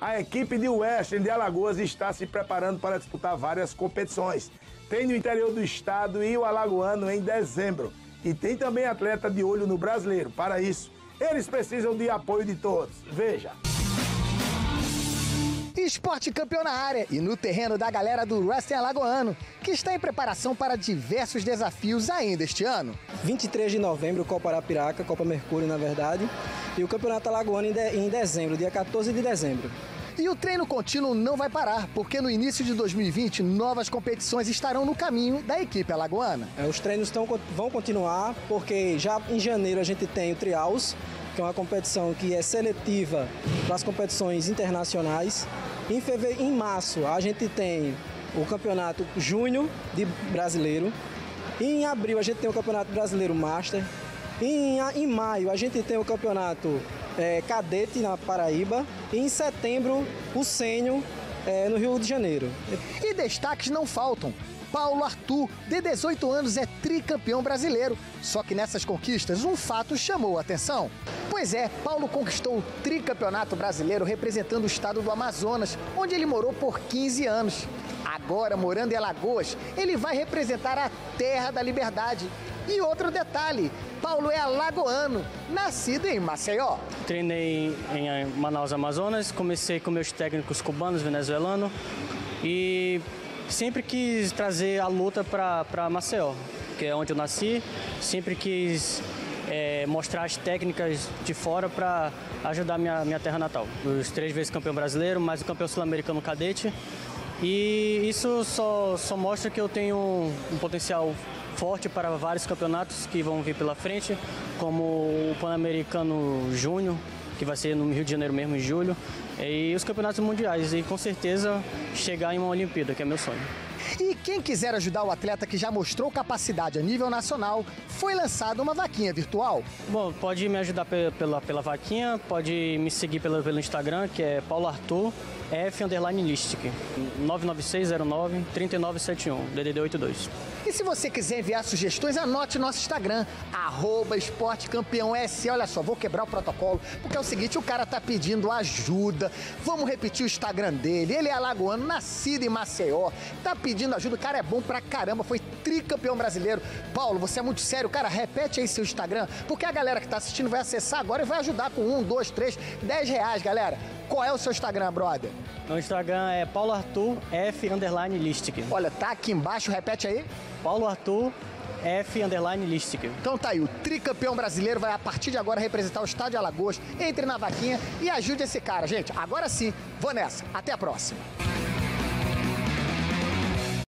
A equipe de Western de Alagoas está se preparando para disputar várias competições. Tem no interior do estado e o Alagoano em dezembro. E tem também atleta de olho no brasileiro. Para isso, eles precisam de apoio de todos. Veja. Esporte campeão na área e no terreno da galera do Wrestling Alagoano, que está em preparação para diversos desafios ainda este ano. 23 de novembro, Copa Arapiraca, Copa Mercúrio, na verdade, e o Campeonato Alagoano em, de, em dezembro, dia 14 de dezembro. E o treino contínuo não vai parar, porque no início de 2020 novas competições estarão no caminho da equipe alagoana. É, os treinos tão, vão continuar, porque já em janeiro a gente tem o Trials, que é uma competição que é seletiva para as competições internacionais. Em, fevereiro, em março a gente tem o campeonato Júnior de brasileiro. Em abril a gente tem o campeonato brasileiro Master. Em, em maio a gente tem o campeonato é, cadete na Paraíba. E em setembro o sênior é, no Rio de Janeiro. E destaques não faltam. Paulo Arthur, de 18 anos, é tricampeão brasileiro. Só que nessas conquistas, um fato chamou a atenção. Pois é, Paulo conquistou o tricampeonato brasileiro representando o estado do Amazonas, onde ele morou por 15 anos. Agora, morando em Alagoas, ele vai representar a terra da liberdade. E outro detalhe, Paulo é alagoano, nascido em Maceió. Treinei em Manaus, Amazonas, comecei com meus técnicos cubanos, venezuelanos e sempre quis trazer a luta para Maceió, que é onde eu nasci, sempre quis é, mostrar as técnicas de fora para ajudar minha, minha terra natal. Os três vezes campeão brasileiro, mais o campeão sul-americano cadete. E isso só, só mostra que eu tenho um, potencial forte para vários campeonatos que vão vir pela frente, como o Pan-Americano Júnior, que vai ser no Rio de Janeiro mesmo, em julho, e os campeonatos mundiais, e com certeza chegar em uma Olimpíada, que é meu sonho. E quem quiser ajudar o atleta que já mostrou capacidade a nível nacional, foi lançada uma vaquinha virtual. Bom, pode me ajudar pela, pela, vaquinha, pode me seguir pelo, pelo Instagram, que é Paulo Arthur F underline listic 99609 3971 DDD 82. E se você quiser enviar sugestões, anote nosso Instagram, arroba esportecampeão S. Olha só, vou quebrar o protocolo, porque é o seguinte, o cara tá pedindo ajuda. Vamos repetir o Instagram dele. Ele é alagoano, nascido em Maceió, tá pedindo ajuda. O cara é bom pra caramba, foi tricampeão brasileiro. Paulo, você é muito sério, cara, repete aí seu Instagram, porque a galera que tá assistindo vai acessar agora e vai ajudar com um, dois, três, dez reais, galera. Qual é o seu Instagram, brother? Meu Instagram é Paulo Arthur F underline Listic. Olha, tá aqui embaixo, repete aí. Paulo Arthur F underline Listic. Então tá aí, o tricampeão brasileiro vai a partir de agora representar o Estádio Alagoas. Entre na vaquinha e ajude esse cara, gente. Agora sim, vou nessa. Até a próxima.